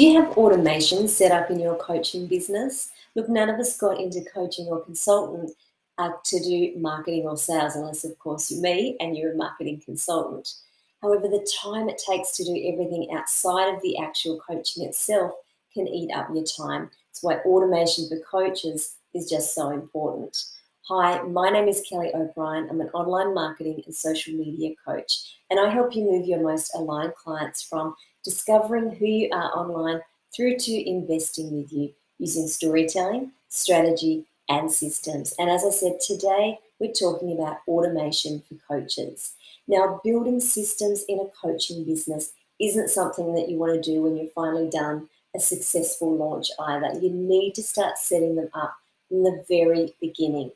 Do you have automation set up in your coaching business? Look, none of us got into coaching or consultant uh, to do marketing or sales, unless, of course, you're me and you're a marketing consultant. However, the time it takes to do everything outside of the actual coaching itself can eat up your time. That's why automation for coaches is just so important. Hi, my name is Kellie O'Brien. I'm an online marketing and social media coach, and I help you move your most aligned clients from discovering who you are online through to investing with you using storytelling, strategy, and systems. And as I said, today we're talking about automation for coaches. Now, building systems in a coaching business isn't something that you want to do when you've finally done a successful launch either. You need to start setting them up from the very beginning.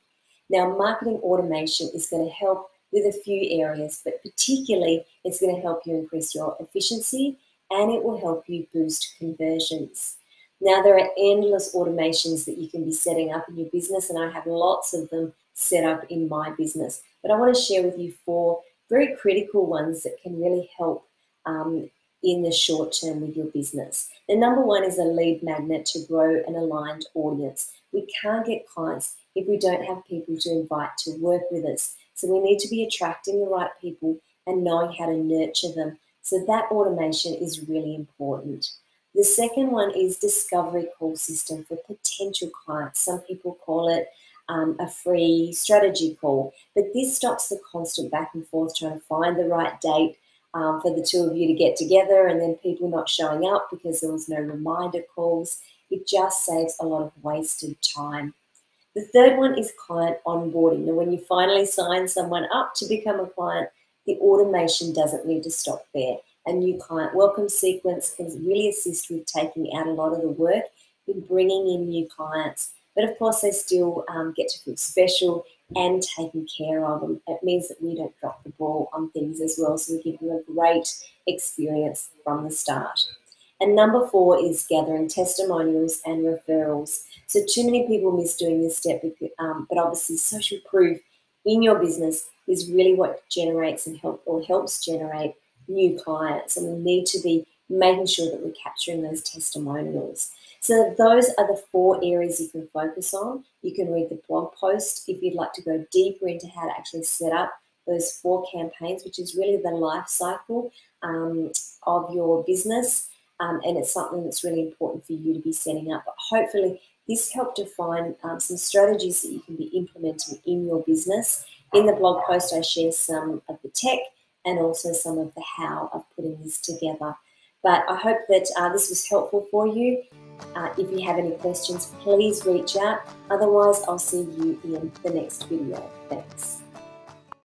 Now, marketing automation is going to help with a few areas, but particularly it's going to help you increase your efficiency and it will help you boost conversions. Now, there are endless automations that you can be setting up in your business, and I have lots of them set up in my business. But I want to share with you four very critical ones that can really help um, in the short term with your business. The number one is a lead magnet to grow an aligned audience. We can't get clients if we don't have people to invite to work with us. So we need to be attracting the right people and knowing how to nurture them so that automation is really important. The second one is discovery call system for potential clients. Some people call it um, a free strategy call, but this stops the constant back and forth trying to find the right date um, for the two of you to get together and then people not showing up because there was no reminder calls. It just saves a lot of wasted time. The third one is client onboarding. Now, when you finally sign someone up to become a client, the automation doesn't need to stop there. A new client welcome sequence can really assist with taking out a lot of the work in bringing in new clients. But of course, they still um, get to feel special and taken care of. And it means that we don't drop the ball on things as well. So we give them a great experience from the start. And number four is gathering testimonials and referrals. So too many people miss doing this step, um, but obviously social proof in your business is really what generates and help or helps generate new clients. And we need to be making sure that we're capturing those testimonials. So those are the four areas you can focus on. You can read the blog post if you'd like to go deeper into how to actually set up those four campaigns, which is really the life cycle um, of your business. Um, and it's something that's really important for you to be setting up. But hopefully, this helped define um, some strategies that you can be implementing in your business in the blog post, I share some of the tech and also some of the how of putting this together. But I hope that uh, this was helpful for you. Uh, if you have any questions, please reach out. Otherwise, I'll see you in the next video. Thanks.